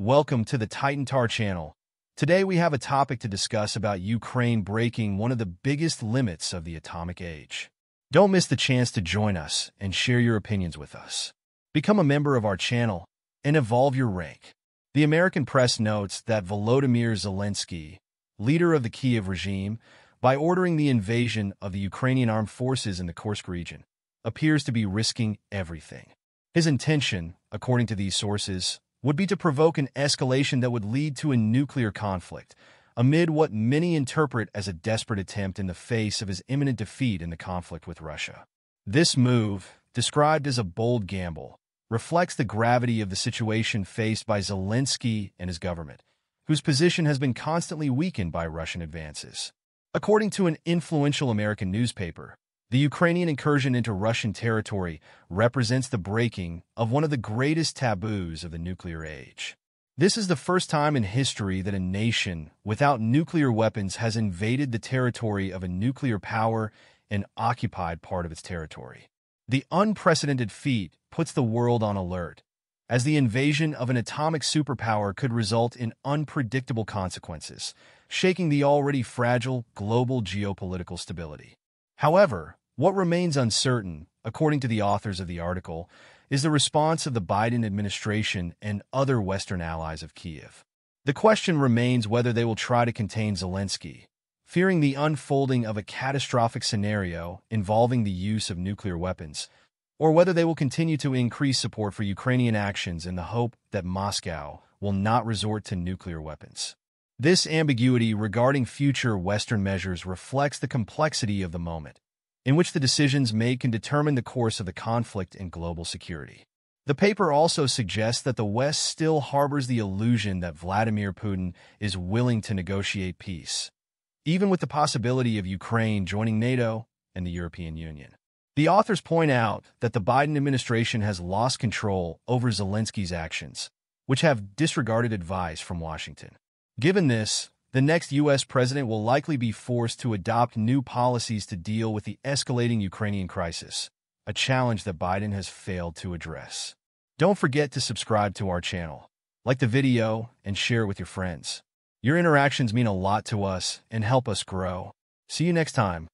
Welcome to the Titan Tar channel. Today we have a topic to discuss about Ukraine breaking one of the biggest limits of the atomic age. Don't miss the chance to join us and share your opinions with us. Become a member of our channel and evolve your rank. The American press notes that Volodymyr Zelensky, leader of the Kiev regime, by ordering the invasion of the Ukrainian armed forces in the Kursk region, appears to be risking everything. His intention, according to these sources, would be to provoke an escalation that would lead to a nuclear conflict, amid what many interpret as a desperate attempt in the face of his imminent defeat in the conflict with Russia. This move, described as a bold gamble, reflects the gravity of the situation faced by Zelensky and his government, whose position has been constantly weakened by Russian advances. According to an influential American newspaper, the Ukrainian incursion into Russian territory represents the breaking of one of the greatest taboos of the nuclear age. This is the first time in history that a nation without nuclear weapons has invaded the territory of a nuclear power and occupied part of its territory. The unprecedented feat puts the world on alert, as the invasion of an atomic superpower could result in unpredictable consequences, shaking the already fragile global geopolitical stability. However, what remains uncertain, according to the authors of the article, is the response of the Biden administration and other Western allies of Kiev. The question remains whether they will try to contain Zelensky, fearing the unfolding of a catastrophic scenario involving the use of nuclear weapons, or whether they will continue to increase support for Ukrainian actions in the hope that Moscow will not resort to nuclear weapons. This ambiguity regarding future Western measures reflects the complexity of the moment in which the decisions made can determine the course of the conflict and global security. The paper also suggests that the West still harbors the illusion that Vladimir Putin is willing to negotiate peace, even with the possibility of Ukraine joining NATO and the European Union. The authors point out that the Biden administration has lost control over Zelensky's actions, which have disregarded advice from Washington. Given this, the next U.S. president will likely be forced to adopt new policies to deal with the escalating Ukrainian crisis, a challenge that Biden has failed to address. Don't forget to subscribe to our channel, like the video, and share it with your friends. Your interactions mean a lot to us and help us grow. See you next time.